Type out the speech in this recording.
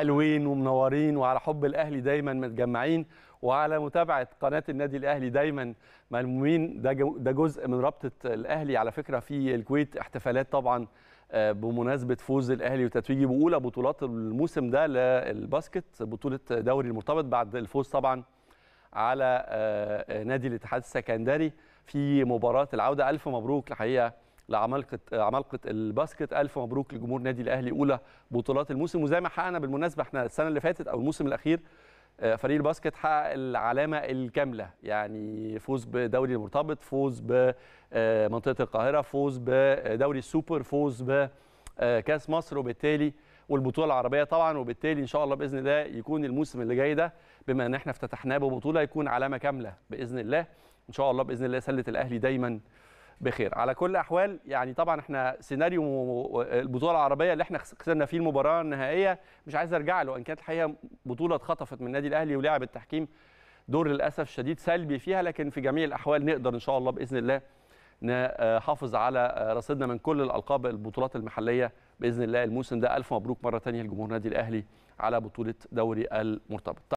حلوين ومنورين وعلى حب الأهلي دايما متجمعين وعلى متابعة قناة النادي الأهلي دايما ملمومين. ده ده جزء من رابطة الأهلي على فكرة في الكويت. احتفالات طبعا آه، بمناسبة فوز الأهلي وتتويجه بأولى بطولات الموسم ده لل basket بطولة دوري المرتبط بعد الفوز طبعا على آه، نادي الاتحاد السكندري. في مباراة العودة ألف مبروك. الحقيقة لعمالقة عمالقة ال basket. ألف مبروك لجمهور نادي الأهلي. أولى بطولات الموسم. وزي ما حققنا بالمناسبة إحنا السنة اللي فاتت أو الموسم الأخير آه، فريق ال basket حقق العلامة الكاملة. يعني فوز بدوري المرتبط فوز بمنطقه القاهرة فوز بدوري السوبر فوز بكاس مصر. وبالتالي والبطولة العربية طبعا. وبالتالي إن شاء الله بإذن الله يكون الموسم اللي جاي ده بما إن إحنا افتتحناه ببطولة يكون علامة كاملة بإذن الله. إن شاء الله بإذن الله سلة الأهلي دايما بخير. على كل الاحوال يعني طبعا إحنا سيناريو البطولة العربية اللي إحنا خسرنا فيه المباراة النهائية مش عايز أرجع له. إن كانت الحقيقة بطولة اتخطفت من النادي الأهلي ولعب التحكيم دور للأسف الشديد سلبي فيها لكن في جميع الأحوال نقدر إن شاء الله بإذن الله نحافظ على رصيدنا من كل الألقاب البطولات المحلية بإذن الله الموسم ده. ألف مبروك مرة ثانية لجمهور النادي الأهلي على بطولة دوري المرتبط.